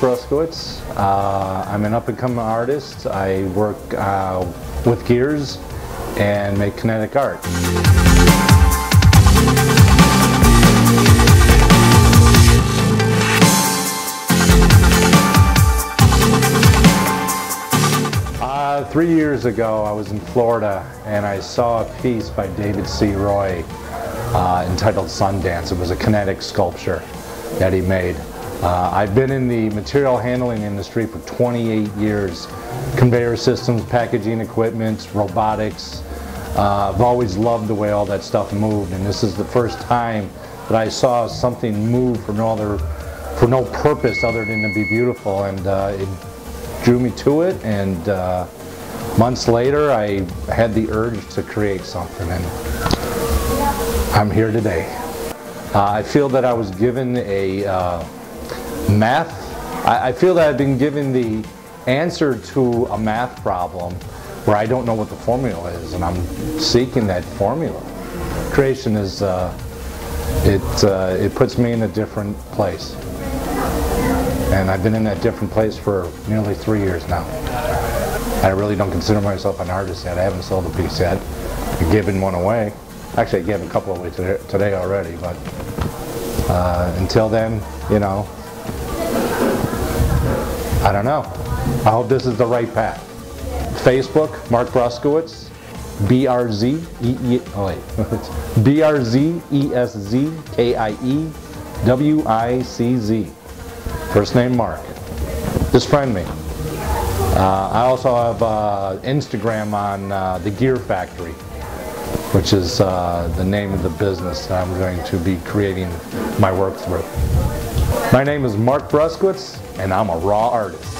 Brzeszkiewicz. Uh, I'm an up-and-coming artist. I work uh, with gears and make kinetic art. Three years ago, I was in Florida and I saw a piece by David C. Roy uh, entitled Sundance. It was a kinetic sculpture that he made. Uh, I've been in the material handling industry for 28 years. Conveyor systems, packaging equipment, robotics. Uh, I've always loved the way all that stuff moved and this is the first time that I saw something move for no other, for no purpose other than to be beautiful and uh, it drew me to it and uh, months later I had the urge to create something and I'm here today. Uh, I feel that I was given a uh, math, I, I feel that I've been given the answer to a math problem where I don't know what the formula is and I'm seeking that formula. Creation is, uh, it, uh, it puts me in a different place. And I've been in that different place for nearly three years now. I really don't consider myself an artist yet. I haven't sold a piece yet. I've given one away. Actually, I gave a couple away today, already, but uh, until then, you know, I don't know. I hope this is the right path. Facebook, Mark Brzeszkiewicz, B-R-Z, E-E, oh wait, B-R-Z-E-S-Z-K-I-E-W-I-C-Z. First name Mark. Just friend me. Uh, I also have uh, Instagram on uh, The Gear Factory, which is uh, the name of the business that I'm going to be creating my work through. My name is Mark Brzeszkiewicz, and I'm a raw artist.